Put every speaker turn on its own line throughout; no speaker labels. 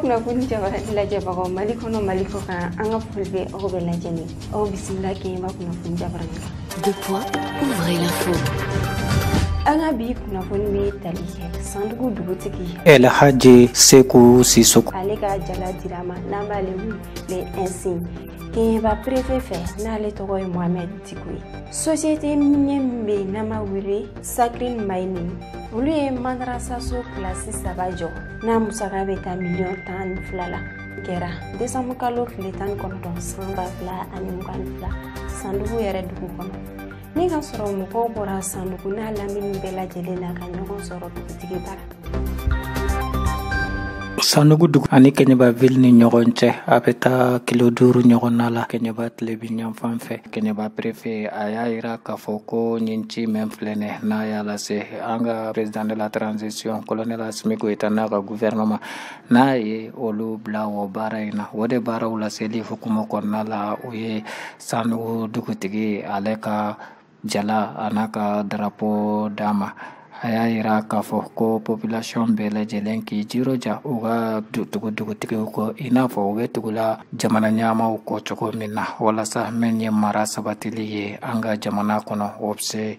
kunnafoni jaba lajɛbagaw mali kɔnɔ mali kɔ kan an ka foli bɛ aw bɛɛ lajɛlen aw bisimila kɛɲɛba kunnafoni jabara kan
de quoi ouvrez l'info
an ka bi kunnafoni bɛ tali kɛ sandugu dugutigi
elhaji seku sisoko
ale ka jala dirama n'an b'ale wele le ɛnsin Keba prefe fɛ n'ale tɔgɔ ye Mohamed Diko ye. Société minier min bɛ yen n'an b'a wele Sakrin Mining, olu ye madrasaso kilasi saba jɔ n'a musaka bɛ ta miliyɔn tan ni fila la. kɛra desanbu kalo tile tan ni kɔnɔntɔn san ba fila ani mugan ni fila sandugu yɛrɛ dugu kɔnɔ ni ka sɔrɔ mɔgɔw bɔra sandugu n'a lamini bɛɛ lajɛlen na ka ɲɔgɔn sɔrɔ dugutigi bara
sanugu dugu ani kɛɲɛba ville ni ɲɔgɔn cɛ a bɛ taa kilo duuru ɲɔgɔnna la kɛɲɛba tilebi ɲanfan fɛ kɛɲɛba prefe a y'a yira k'a fɔ ko nin ci mɛn filɛnɛ n'a y'a lase an ka président de la transition colonel asimi goyita n'a ka gouvernement n'a ye olu bila o baara in na o de baaraw laseli hukumu kɔnɔna la o ye Sanugu dugutigi ale ka jala a n'a ka darapo d'a ma a y'a jira k'a fɔ ko population bɛɛ lajɛlen k'i jiroja u ka dugu dugutigiw kɔ i n'a fɔ u bɛ tugu la jamana ɲɛmaw kɔ cogo min na walasa min ye mara sabatili ye an ka jamana kɔnɔ o bɛ se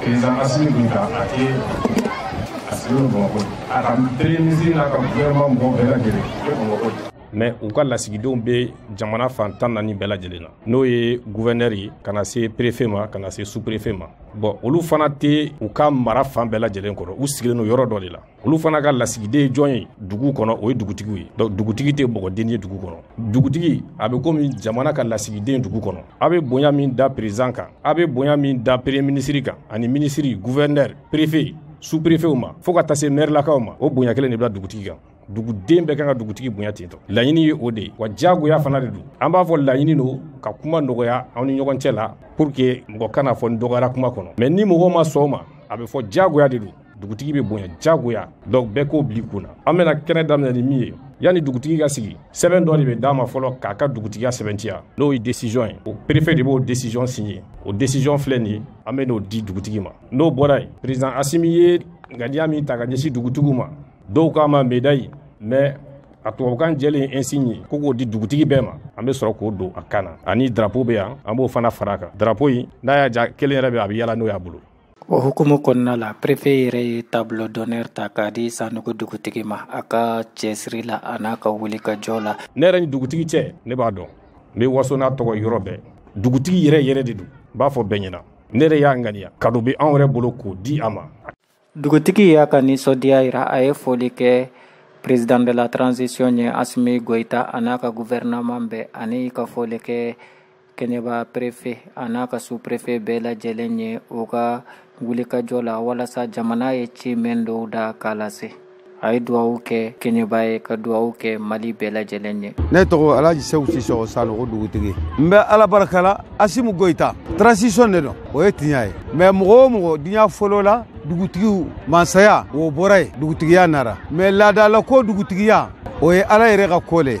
président Assimi Goïta a tɛ a sigilen don Bamakɔ de a ka premier ministre n'a ka gouvernement mɔgɔw bɛɛ lajɛlen u bɛ Bamakɔ de
mɛ u ka lasigidenw bɛ jamana fan tan naani bɛɛ lajɛlen na n'o ye guvɛnɛri ye ka na se perefe ma ka na se superefe ma bɔn olu fana tɛ u ka mara fan bɛɛ lajɛlen kɔrɔ u sigilen don yɔrɔ dɔ de la olu fana ka lasigiden ye jɔn ye dugu kɔnɔ o ye dugutigi ye donc dugutigi tɛ mɔgɔden ye dugu kɔnɔ dugutigi a bɛ komi jamana ka lasigiden dugu kɔnɔ a bɛ bonya min da perezan kan a bɛ bonya min da pereye minisiri kan ani minisiri guvɛnɛri perefe su perefew ma fɔɔ ka taa se mɛrilakaw ma o bonya kelen de bila dugutigi kan duguden bɛɛ kan ka dugutigi bonya ten tɔ laɲini ye o de ye wa diyagoya fana de don an b'a fɔ laɲini don ka kuma nɔgɔya aw ni ɲɔgɔn cɛ la pour que mɔgɔ kana fɔ n dɔgɔyara kuma kɔnɔ mais ni mɔgɔ ma sɔn o ma a bɛ fɔ diyagoya de don dugutigi bɛ bonya jagoya dɔw bɛɛ k'o bili kun na an bɛna kɛnɛ daminɛ ni min ye yanni dugutigi ka sigi sɛbɛn dɔ de bɛ d'a ma fɔlɔ k'a ka dugutigiya sɛbɛntiya n'o ye desizɔn ye o perefe de b'o desizɔn siye o desizɔn filɛ nin ye an bɛ n'o di dugutigi ma n'o bɔra yen perezan asimi ye ŋaniya min ta ka ɲɛsin dugutigiw ma dɔw k'a ma medayi mɛ a tubabukan jɛlen ɛnsin ye ko k'o di dugutigi bɛɛ ma an be sɔrɔ k'o don a kan na ani drapo be yan an b'o fana fara kan drapo yi n'a y'a ja kelen yɛrɛ be a be yala n'o y'a bolo
O hukumu kɔnɔna la perefe yɛrɛ ye taabolo dɔnɛ ta k'a di san dugu dugutigi ma a ka cɛsiri la a n'a ka wuli ka jɔ la
ne yɛrɛ dugutigi cɛ ne b'a dɔn n bɛ waso n'a tɔgɔ yɔrɔ bɛɛ dugutigi yɛrɛ yɛrɛ de don n b'a fɔ bɛn ɲɛna ne yɛrɛ y'a ŋaniya ka don bɛ anw yɛrɛ bolo k'o di a ma
dugutigi y'a ka nisɔndiya jira a ye foli kɛ prerezddan dela tranzsisiɔn ye asimi gyita a n'a ka guɛrnaman bɛɛ ani ka foli kɛ kɛnɛba perefe a n'a ka su perefe bɛɛ lajɛlen ye o ka wulikajɔ la walasa jamana ye ci mɛn dɔw da k'a lase a ye duwawu kɛ kɛnɛba ye ka duwawu kɛ mali bɛɛ lajɛlen ye
ne tɔgɔ alaji seku sisɔgɔ sanogo dugutigi n bɛ ala barakala asimu goyita transisɔn de dɔn o ye tiɲa ye mɛ mɔgɔ o mɔgɔ diɲa folo la dugutigiw mansaya o bɔra ye dugutigiya nara mɛ laadalako dugutigiya o ye ala yɛrɛ ka ko le
ye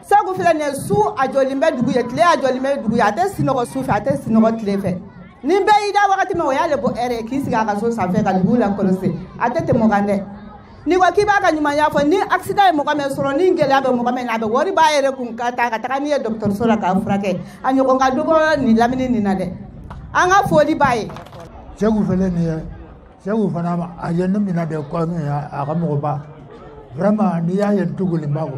sabu filɛ nin ye su a jɔlen bɛ dugu ye tile a jɔlen bɛ dugu ye a tɛ sinɔgɔ su fɛ a tɛ sinɔgɔ tile fɛ ni bɛɛ y'i da wagati min o y'ale bɔ ɛrɛ ye k'i sigi a ka so sanfɛ ka dugu lakɔlɔsi a tɛ tɛmɛ o kan dɛ n'i ko k'i b'a ka ɲumanya fɔ ni accident ye mɔgɔ min sɔrɔ ni gɛlɛya bɛ mɔgɔ min na a bɛ wari b'a yɛrɛ kun ka taa ka taga n'i ye dɔgɔtɔrɔso la k'a furakɛ a ɲɔgɔn ka dɔgɔ nin lamini nin na dɛ an ka foli b'a ye
segu fɛnɛ nin ye segu fana ma a ye ne mina de kɔ min a ka mɔgɔba vraiment n'i y'a ye dugulenba ko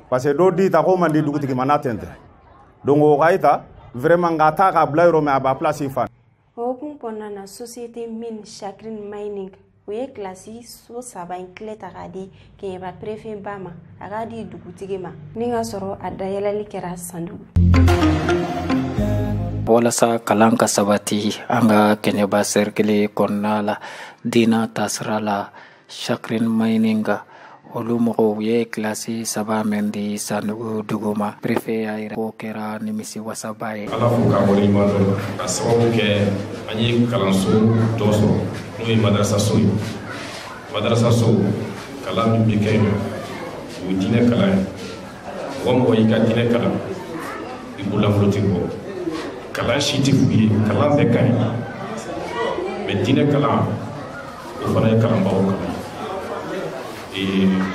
parce que
dɔ di ta ko man di dugutigi ma n'a tɛ tɛ donc o ka ye ta vraiment nka t'a k'a bila yɔrɔ min a b'a place fa
o hukumu kɔnɔna na société mine chacrin mining u ye kilasi so saba in tile ta k'a di keɲɛba perefinba ma a k'a di dugutigi ma ni ka sɔrɔ a dayɛlɛli kɛra sandugu
walasa kalan ka sabati an ka kɛnɛba sɛrikele kɔnɔna la dina tasira la Sakrin Maininga olu mɔgɔw ye kilasi saba min di sanugu dugu ma perefe y'a jira ko kɛra nimisi wasaba ye
ala fo k'a wale ɲuman dɔ ka sababu kɛ an ye kalanso dɔ sɔrɔ n'o ye madarasaso ye madarasaso kalan min bɛ kɛ yen o ye diinɛ kalan ye mɔgɔ mɔgɔ y'i ka diinɛ kalan i b'o lanfolo tɛ bɔ kalan si tɛ f'u ye kalan bɛɛ ka ɲi mɛ diinɛ kalan o fana ye kalanbaaw kalan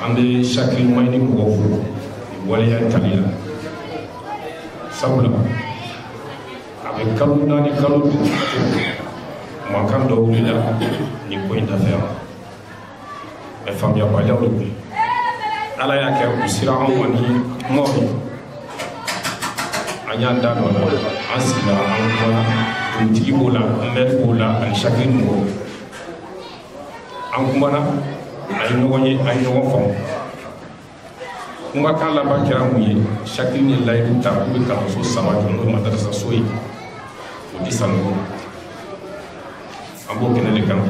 an bɛ sakili ɲuman ɲini mɔgɔw fo waleya tali la sabula a bɛ kalo naani kalo duuru mankan dɔ wulila nin ko in dafɛ yan mɛ faamuyabaliyaw de bɛ yen ala y'a kɛ u sera anw ma ni kumaw ye an y'an da don an sigila an kumana dugutigi b'o la mɛri b'o la ani sakiri mɔgɔw an kumana a ye ɲɔgɔn ye a ye ɲɔgɔn faamu kumakan laban kɛra mun ye sakiri ni layidu ta k'u bɛ kalanso saba jɔ n'o ye madarasa so ye o di sanukɔrɔ an b'o kɛnɛ de kan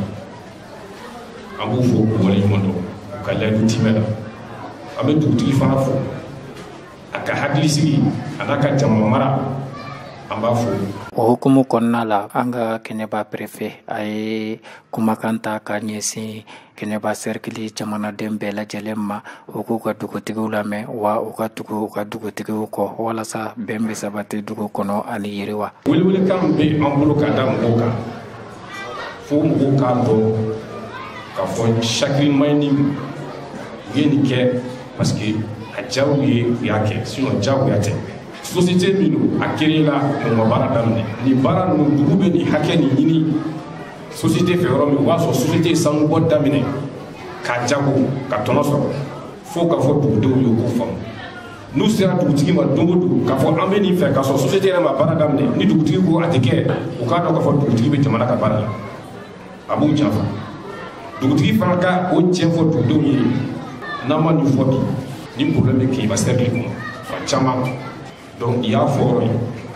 an b'u fo k'u waleɲuman dɔn u ka layidu timɛ la an bɛ dugutigi fana fo a ka hakilisigi a n'a ka jamana mara an b'a fo
o hukumu kɔnɔna la an ka kɛnɛba perefe a ye kumakan ta ka ɲɛsin kɛnɛba sɛrikili jamanaden bɛɛ lajɛlen ma u k'u ka dugutigiw lamɛn wa u ka tugu u ka dugutigiw kɔ walasa bɛn bɛ sabati dugu kɔnɔ ani yiriwa
welewelekan bɛ an bolo ka da mɔgɔw kan fo mɔgɔw k'a dɔn k'a fɔ sakilimayini u ye nin kɛ parce que a jaw ye u y'a kɛ sinon jagoya tɛ sosiyete min don a kere la mɔgɔ ma baara daminɛ nin baara ninnu dugu bɛ nin hakɛ nin ɲini sosiyete fɛ yɔrɔ min o b'a sɔrɔ sosiyete ye sanubɔ daminɛ k'a jago ka tɔnɔ sɔrɔ fo k'a fɔ dugudenw ye k'u faamu n'u sera dugutigi ma don o don k'a fɔ an bɛ nin fɛ k'a sɔrɔ sosiyete yɛrɛ ma baara daminɛ ni dugutigi ko a tɛ kɛ u k'a dɔn k'a fɔ dugutigi bɛ jamana ka baara la a b'u janfa dugutigi fana ka o cɛ fɔ dugudenw ye n'an ma nin fɔ bi ni problème bɛ keba sɛbili kɔnɔ fan caman donc i y'a fɔ yɔrɔ ye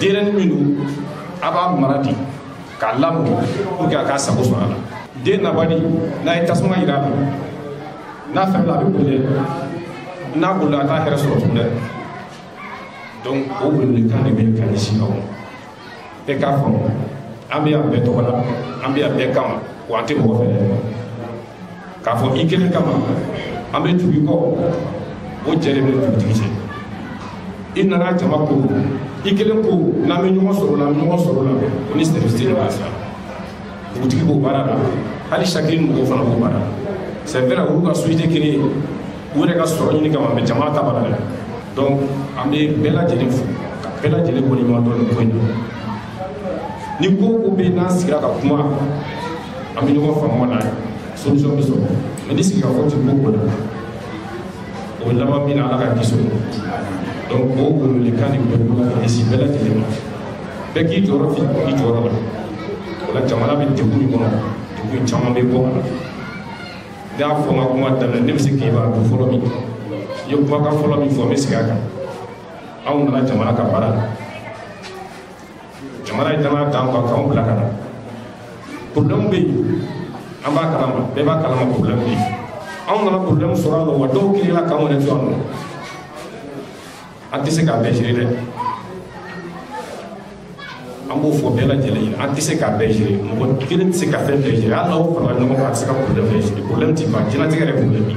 denyɛrɛnin min don a b'a mara di k'a lamɔ pour que a k'a sago sɔrɔ a la den nabali n'a ye tasuma yira a la n'a fɛn bila a bɛ bolɛ n'a bolila a t'a hɛrɛ sɔrɔ tun dɛ donc o welewelekan de bɛ ka ɲɛsin aw ma bɛɛ k'a faamu an bɛ yan bɛɛ tɔgɔ la an bɛ yan bɛɛ kama wa an tɛ mɔgɔ fɛ dɛ k'a fɔ i kelen kama an bɛ tugu i kɔ o jɛ de bɛ dugutigi cɛ i nana jama ko i kelen ko n'an bɛ ɲɔgɔn sɔrɔ la ɲɔgɔn sɔrɔ la o ni sɛrɛfisi de b'a sara dugutigi b'o baara la hali sakiri mɔgɔw fana b'o baara sɛfɛrɛ olu ka sojite kelen ye u yɛrɛ ka sɔrɔ ɲini kama mɛ jama ta bana dɛ donc an bɛ bɛɛ lajɛlen fo ka bɛɛ lajɛlen waleɲuman dɔn nin ko in na ni ko o ko bɛ yen n'an sigira ka kuma an bɛ ɲɔgɔn faamu na solution bɛ sɔrɔ mɛ ni sigikafɔ tɛ ko o la o laban min na ala ka kisi o ma donc o welewelekan de bɛ bolo ka ɲɛsin bɛɛ lajɛlen ma bɛɛ k'i jɔyɔrɔ fi i jɔyɔrɔ la o la jamana bɛ degun min kɔnɔ degun caman bɛ bɔ a la ne y'a fɔ n ka kuma daminɛ ne bɛ se k'i b'a dɔn fɔlɔ min i ye kumakan fɔlɔ min fɔ n bɛ segin a kan anw nana jamana ka baara la jamana ye danaya dan kan k'anw bila ka na problème bɛ yen an b'a kalama bɛɛ b'a kalama problème bɛ yen anw nana problème sɔrɔ a la wa dɔw kirila k'anw yɛrɛ to yan nɔ an tɛ se k'a bɛɛ gérer dɛ an b'o fɔ bɛɛ lajɛlen ye an tɛ se k'a bɛɛ gérer mɔgɔ kelen tɛ se ka fɛn bɛɛ gérer hali n'aw farala ɲɔgɔn kan a tɛ se ka problème bɛɛ gérer problème tɛ ban diɲɛlatigɛ yɛrɛ problème
ye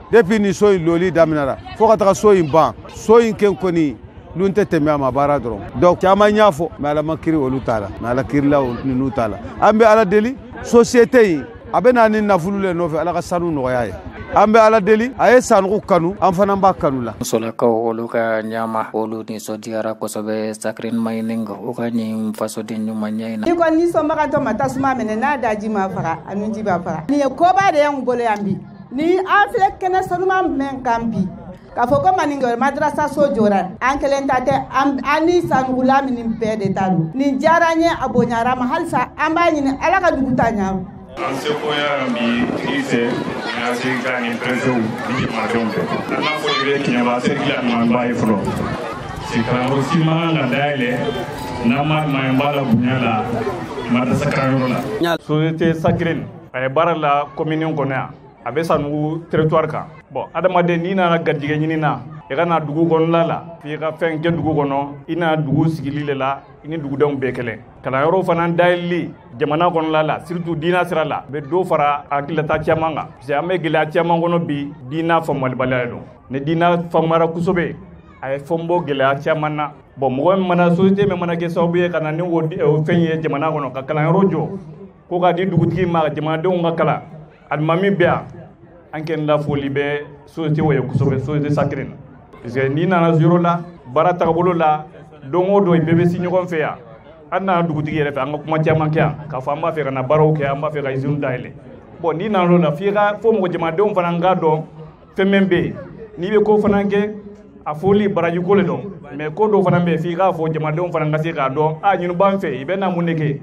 depuis ni so in loli daminɛra fɔɔ ka taga so in ban so in ken kɔni lun tɛ tɛmɛ a ma baara dɔrɔn donc caman y'a fɔ mais ala ma kiri olu t'a la mais ala kirila ninnu t'a la an bɛ ala deli société in a bɛ na ni nafolo le nɔfɛ ala ka sanu nɔgɔya ye an bɛ ala deli a ye sanugu kanu an fana b'a kanu la
musolakaw olu ka ɲama olu nisɔndiyara kosɛbɛ sakirin mayinin kan u ka ɲin fasoden ɲuman ɲɛ in na
i kɔni nisɔnbagatɔ ma tasuma minɛ n'a daji ma faga a nuji b'a faga nin ye koba de y'anw bolo yan bi ni an filɛ kɛnɛ sanuman jumɛn kan bi k'a fɔ ko maninkɛ madrasaso jɔra an kelen ta tɛ an ni sanugula minnu bɛɛ de ta don nin diyara an ye a bonyara ma halisa an b'a ɲini ala ka dugu ta ɲa
an sekoya bi tigi fɛ an se ka nin pɛrɛnfɛw ni jamanadenw fɛ an ka foli bɛ tiɲɛba serikila ɲumanba ye fɔlɔ sikaramɔgɔ si man kan ka dayɛlɛ n'an ma ɲumanba la bonya la madrasa kalanyɔrɔ la société sacrée a ye baara la komini kɔnɔ yan a bɛ sanugu teritwari kan bɔn adamaden n'i nana garijigɛ ɲini na i ka na dugu kɔnɔla la f'i ka fɛn kɛ dugu kɔnɔ i na dugu sigili le la i ni dugudenw bɛɛ kɛlɛ kalanyɔrɔw fana dayɛlili jamana kɔnɔla la siritu diina sira la bɛ do fara hakililata caman kan parce an bɛ gɛlɛya caman kɔnɔ bi diina famalibaliya don ni diina famara kosɛbɛ a ye fɛnbɔ gɛlɛya caman na bɔn mɔgɔ min mana sosite min mana kɛ sababu ye ka na ni o fɛn ye jamana kɔnɔ ka kalanyɔrɔ jɔ ko k'a di dugutigi ma jamanadenw ka kalan alimami bɛ yan an kɛni la foli bɛ société wɛrɛ kosɛbɛ société sacrée na parce que n'i nana yɔrɔ la baara tagabolo la don o don i bɛɛ bɛ si ɲɔgɔn fɛ yan an nana dugutigi yɛrɛ fɛ an ka kuma caman kɛ yan k'a fɔ an b'a fɛ ka na baaraw kɛ an b'a fɛ ka izini dayɛlɛ bɔn n'i nana o la f'i ka fo mɔgɔ jamanadenw fana k'a dɔn fɛn min bɛ yen n'i bɛ ko fana kɛ a foli baraji ko le dɔn mɛ ko dɔw fana bɛ yen f'i k'a fɔ jamanadenw fana ka se k'a dɔn a ɲinub'an fɛ i bɛ na mun de kɛ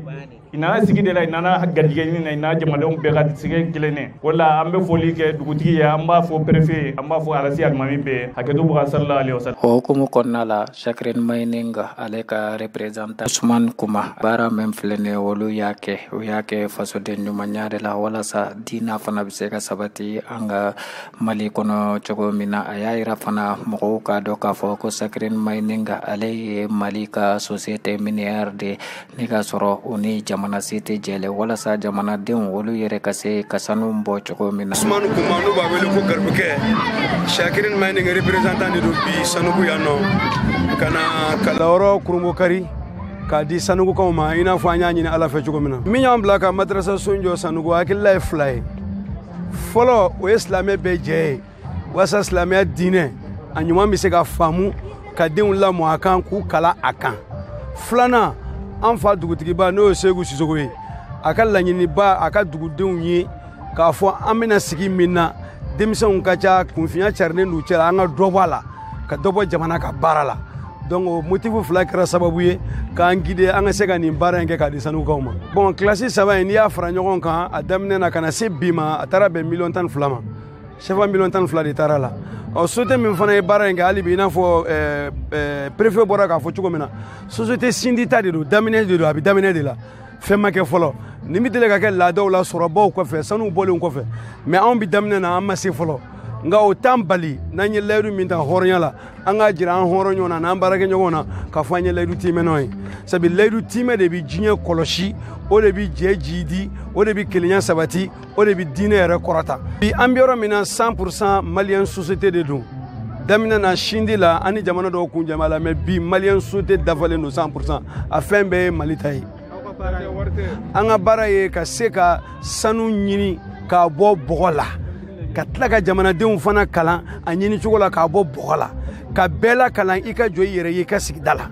i nana sigi de la i nana garijigɛ ɲini na i n'a jamanadenw bɛɛ ka sɛgɛ kelen ne o la an bɛ foli kɛ dugutigi ye an b'a fɔ perefe an b'a fɔ arasi alimami bɛɛ hakɛto bɔ ka salila ale wasa
o hukumu kɔnɔna la shakirin mayininga ale ka reprezanta suman kuma baara min filɛ ne olu y'a kɛ u y'a kɛ fasoden ɲumanya de la walasa diina fana bɛ se ka sabati an ka mali kɔnɔ cogo min na a y'a yira fana mɔgɔw k'a dɔn k'a fɔ ko sakirin mayininga ale ye mali ka sosiyete miniyari de ne k'a sɔrɔ u ni jamana se tɛ jɛlɛ walasa jamanadenw olu yɛrɛ ka se ka sanu bɔ cogo min na
usman kuma n'u b'a wele ko garibukɛ shakirin mayining représentant de don bi sanuku yan nɔ ka na
kalanyɔrɔ kurungokari k'a di sanugukaw ma i n'a fɔ an y'a ɲini ala fɛ cogo min na min y'an bila ka madrasa sun jɔ sanugu hakilila ye fila ye fɔlɔ o ye silamɛ bɛɛ jɛ ye walasa silamɛya diinɛ a ɲuman bɛ se ka faamu ka denw lamɔ a kan k'u kala a kan filanan an fa dugutigiba n'o ye segu sisogo ye a ka laɲiniba a ka dugudenw ye k'a fɔ an bɛna sigi min na denmisɛnw ka ca kunfinya carilen don cɛ la an ka dɔ bɔ a la ka dɔ bɔ jamana ka baara la donc o motifu fila kɛra sababu ye k'an gide an ka se ka nin baara in kɛ ka di sanukaw ma bon kilasi saba in n'i y'a fara ɲɔgɔn kan a daminɛ na ka na se bi ma a taara bɛn miliyɔn tan ni fila ma sɛfan miliyɔn tan ni fila de taara la ɔ sote min fana ye baara in kɛ hali bi i n'a fɔ eh, eh, perefe bɔra k'a fɔ cogo min na sosiyete sindi ta de don daminɛ de don a bɛ daminɛ de la fɛn ma kɛ fɔlɔ nin bɛ deli ka kɛ laadaw la sɔrɔbaw kɔfɛ sanuw bɔlen kɔfɛ mɛ anw bɛ daminɛ na an ma se fɔlɔ nka o t'an bali n'an ye layidu min ta hɔrɔnya la an k'a jira an hɔrɔn ɲɔgɔn na n'an baarakɛ ɲɔgɔn na k'a fɔ an ye layidu tiimɛnɔ ye sabu layidu tiimɛ de bɛ diɲɛ kɔlɔsi o de bɛ jɛ jii di o de bɛ kelenya sabati o de bɛ diinɛ yɛrɛ kɔrɔta bi an bɛ yɔrɔ min na 100 pour cent maliyɛn sosiyete de don daminɛ na sindi la an ni jamana dɔw kun jama la mɛ bi maliyɛn sosiyete dafalen don 100 pour cent a fɛn bɛɛ ye mali ta ye an ka baara ye ka se ka sanu ɲini k'a bɔ bɔgɔ la ka tila ka jamanadenw fana kalan a ɲini cogo la k'a bɔ bɔgɔ la ka bɛɛ la kalan i ka jɔ i yɛrɛ y'i ka sigida la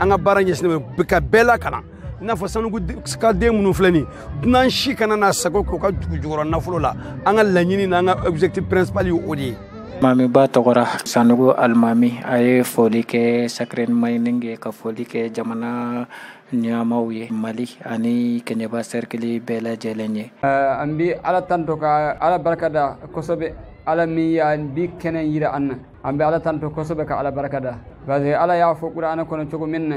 an ka baara ɲɛsinnen bɛ ka bɛɛ la kalan i n'a fɔ sanuku ka den minnu filɛ nin dunan si kana na sago k'u ka dugu jukɔrɔ nafolo la an ka laɲini n'an ka objectif principal ye o de ye
Mami ba tɔgɔra sanugu alimami a ye foli kɛ sakre mayininge ka foli kɛ jamana ɲɛmaw ye mali ani kɛɲɛba sɛrikili bɛɛ lajɛlen ye
an bi ala tan to ka ala barika da kosɛbɛ ala min y'an bi kɛnɛ yira an na an bɛ ala tan to kosɛbɛ ka ala barika da parce que ala y'a fɔ kuranɛ kɔnɔ cogo min na